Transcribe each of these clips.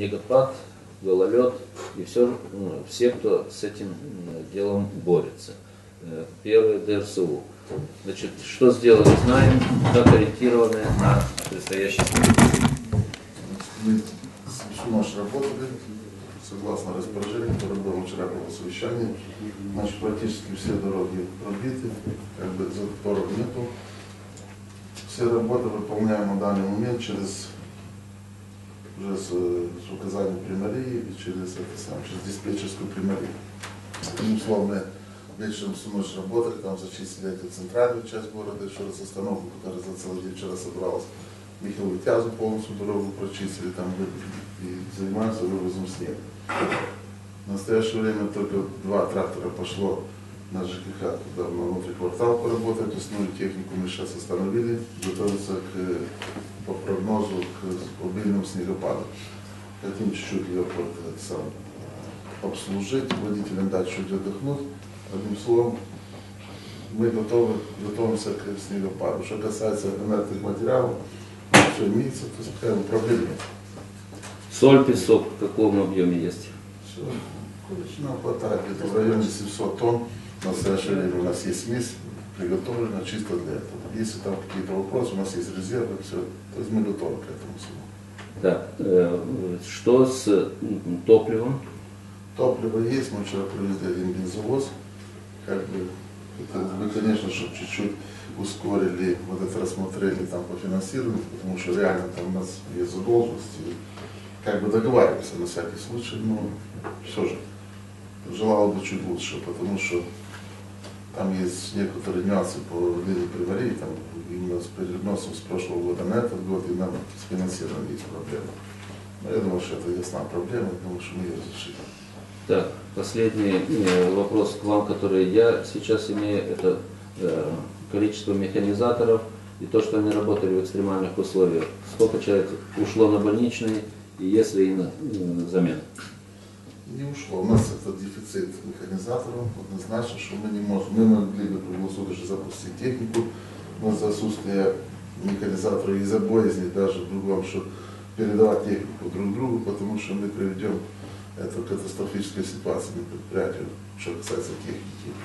снегопад, гололед и все, ну, все, кто с этим м, делом борется. Э, Первый ДРСУ. Значит, что сделали, знаем, как ориентированы на предстоящий снег. Мы ночь работали, согласно распоряжению, которое было вчера было совещание. Значит, практически все дороги пробиты, как бы заторов нету. Все работы выполняем на данный момент через уже с, с указанием примарии через это сам, через диспетчерскую примарию. Одним мы вечером всю ночь работали, там зачистили эту центральную часть города, еще раз остановку, которая за целый день вчера собралась. Михаил Тязу полностью дорогу прочистили, там и занимаются вывозом снега. В настоящее время только два трактора пошло на ЖКХ, туда на внутренний квартал поработать, основную технику мы сейчас остановили, готовиться к, э, по прогнозу к обильным снегопадам. Хотим чуть-чуть ее под, э, сам, обслужить, водителям дать чуть отдохнуть. Одним словом, мы готовы, готовимся к снегопаду. Что касается инертных материалов, все имеется, то есть какая проблема нет. Соль, песок в каком объеме есть? Все, нам хватает где-то в районе 700 тонн. Настоящее время у нас есть смесь приготовлена чисто для этого. Если там какие-то вопросы, у нас есть резервы, все. То есть мы готовы к этому всему. Так, э, что с топливом? Топливо есть, мы вчера привезли один бензовоз. Как бы, это мы, конечно, чтобы чуть-чуть ускорили, вот это рассмотрели там по финансированию, потому что реально там у нас есть задолженность. И как бы договариваемся на всякий случай, но все же желал бы чуть лучше, потому что там есть некоторые нюансы по линии примарии, там именно с переносом с прошлого года на этот год, и нам с финансированием есть проблема. Но я думаю, что это ясна проблема, я думаю, что мы ее разрешим. Так, последний э, вопрос к вам, который я сейчас имею, это э, количество механизаторов и то, что они работали в экстремальных условиях. Сколько человек ушло на больничные и если и на э, замену? Не ушло. У нас это дефицит механизаторов, однозначно, что мы не можем. Мы могли бы круглосуточно запустить технику, но за отсутствие механизатора из-за боязни даже другом, что передавать технику друг другу, потому что мы приведем эту катастрофическую ситуацию на предприятии, что касается техники.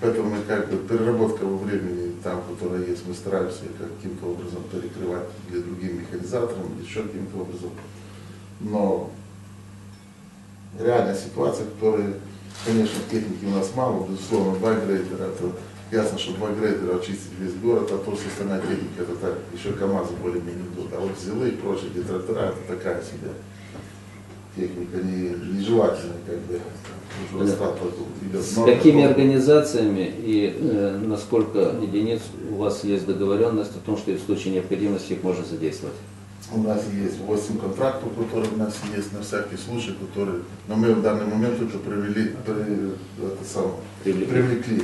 Поэтому мы как бы переработка во времени там, которая есть, мы стараемся каким-то образом перекрывать или другим механизатором, или еще каким-то образом. Но реальная ситуация, которая, конечно, техники у нас мало, безусловно, два грейдера, это ясно, что два грейдера очистить весь город, а то, что остальная техника, это так, еще КАМАЗы более-менее идут, а вот зилы и прочие где трактора, это такая себе техника, не, нежелательная, как бы. С какими организациями и э, на сколько единиц у вас есть договоренность о том, что в случае необходимости их можно задействовать? У нас есть 8 контрактов, которые у нас есть на всякий случай, которые, но мы в данный момент только провели, при- это самое, Привлекли. привлекли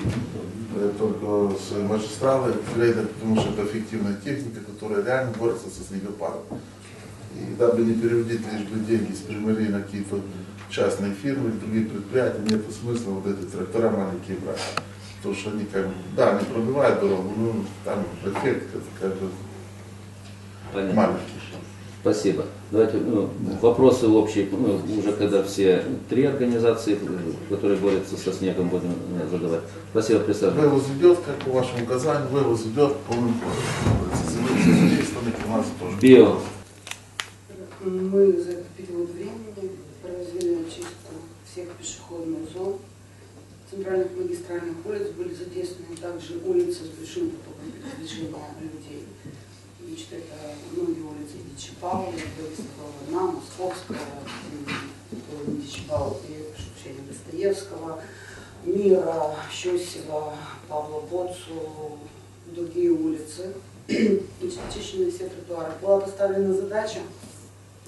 э, только с магистралы, грейдер, потому что это эффективная техника, которая реально борется со снегопадом. И дабы не переводить лишь бы деньги с примерей на какие-то частные фирмы другие предприятия, нет смысла вот эти трактора маленькие брать. Потому что они как бы, да, они пробивают дорогу, но там эффект это как бы Понятно. маленький. Спасибо. Давайте ну, вопросы общие, ну, уже когда все три организации, которые борются со снегом, будем э, задавать. Спасибо, представляю. Вывоз идет, как по вашему указанию, вывоз идет полным ходом. Все задействованы, КамАЗы тоже. Био. Мы за этот период времени провели очистку всех пешеходных зон, центральных магистральных улиц, были задействованы также улицы с большим потоком передвижения людей. Значит, это многие улицы Дичипалова, Берестова, Одна, Московская, м, Дичипалова, и, прошу прощения, Достоевского, Мира, Щусева, Павла Боцу, другие улицы. Очищены все тротуары. Была поставлена задача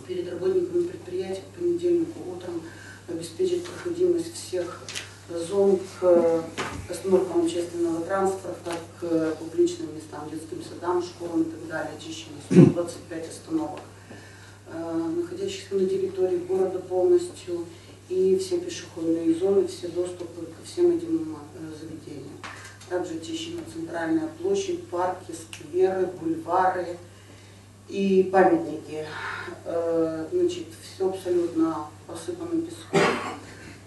перед работниками предприятия к понедельнику утром обеспечить проходимость всех зон к остановкам общественного транспорта, к публичным местам, детским садам, школам и так далее, очищено 125 остановок, э, находящихся на территории города полностью, и все пешеходные зоны, все доступы ко всем этим э, заведениям. Также очищена центральная площадь, парки, скверы, бульвары, и памятники. Э, Значит, все абсолютно посыпано песком.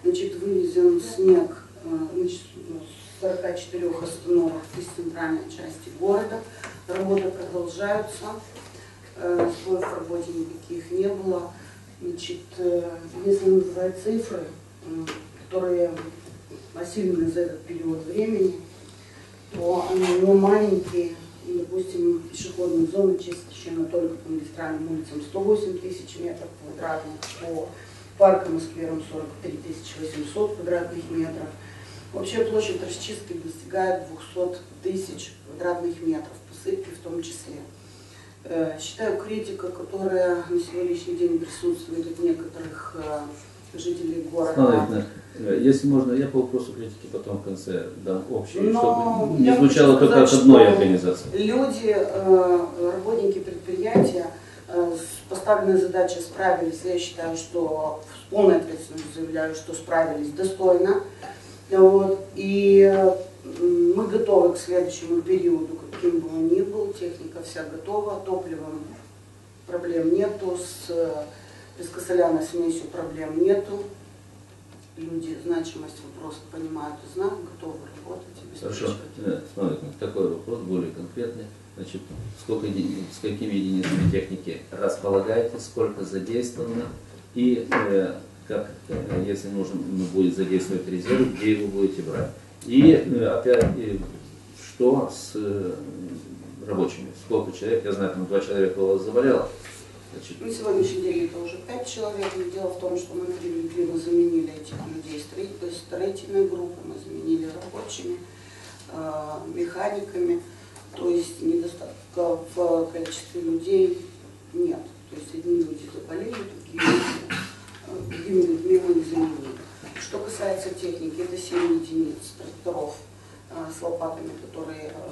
Значит, вывезен снег э, значит, ну, с 44 остановок из центральной части города. Работы продолжаются. Э, Сбоев в работе никаких не было. Значит, э, если называть цифры, которые осилены за этот период времени, то они не маленькие. И, допустим, пешеходные зоны численна только по магистральным улицам 108 тысяч метров квадратных, по паркам и скверам 43 800 квадратных метров. Общая площадь расчистки достигает 200 тысяч квадратных метров, посыпки в том числе. Э, Считаю критика, которая на сегодняшний день присутствует от некоторых э, жителей города. Э, если можно, я по вопросу критики потом в конце дам общий, Но чтобы не звучало только от одной организации. Люди, работники предприятия с поставленной задачей справились. Я считаю, что с полной ответственностью заявляю, что справились достойно. Вот. И э, мы готовы к следующему периоду, каким бы он ни был. Техника вся готова, топливом проблем нету, с э, пескосоляной смесью проблем нету. Люди значимость вопроса понимают и знают, готовы работать Хорошо. обеспечивать. Э, Смотрите, такой вопрос более конкретный. Значит, сколько, с какими единицами техники располагаете, сколько задействовано и э, как, э, если нужно ну, будет задействовать резерв, где его будете брать. И э, опять, что с э, рабочими? Сколько человек? Я знаю, там два человека у вас заболело. Значит, На сегодняшний день это уже пять человек. Но дело в том, что мы перевели, мы заменили этих людей строительной группы, мы заменили рабочими, механиками. То есть недостатка в количестве людей нет. То есть одни люди заболели, другие люди, э, другими людьми мы не заменили. Что касается техники, это 7 единиц тракторов э, с лопатами, которые э,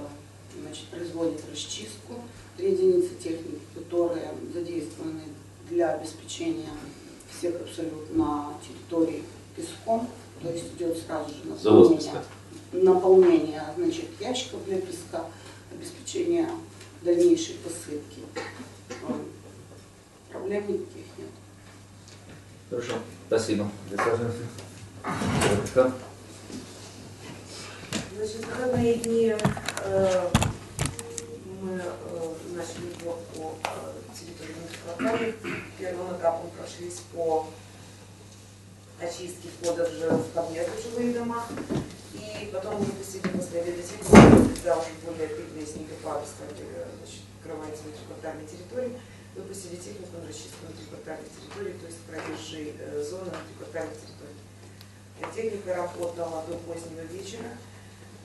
значит, производят расчистку, три единицы техники, которые задействованы для обеспечения всех абсолютно территорий песком, то есть идет сразу же наполнение, наполнение значит, ящиков для песка, обеспечение дальнейшей посыпки. Э, Проблем никаких нет. хорошо, спасибо. Присаживаемся. Значит, выходные дни э, мы э, начали уборку э, территории муниципалитета. Первым этапом прошлись по очистке входов в кабинеты в жилые дома. И потом выпустили после обеда технику, когда уже более активные снегопады стали э, значит, открывать внутриквартальные территории, выпустили технику на расчистку внутриквартальных территорий, то есть проезжей э, зоны внутриквартальных территорий. Э, Техника работала до позднего вечера.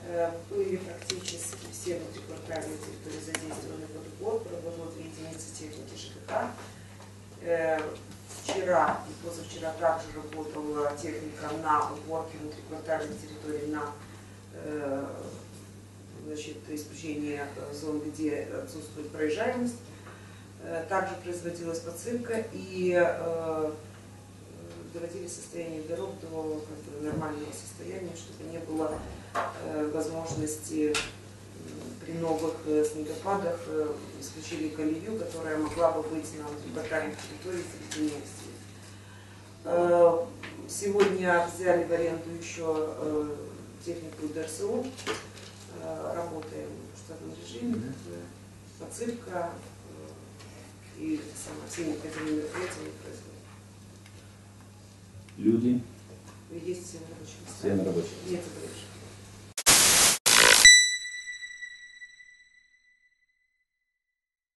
Э, Были практически все внутриквартальные территории задействованы под уборку, работало две единицы техники ЖКХ. Э, Вчера и позавчера также работала техника на уборке внутриквартальных территорий на э, значит, исключение зон, где отсутствует проезжаемость. Э, Также производилась подсыпка и доводили состояние дорог до как бы, нормального состояния, чтобы не было возможности при новых э, снегопадах э, исключили колею, которая могла бы быть на внутриквартальных территориях среди местности. Э, Сегодня взяли в аренду еще технику ДРСУ, работаем в штатном режиме, подсыпка и сама, все необходимые мероприятия мы производим. Люди, Есть места. все на рабочих. Нет заболевших.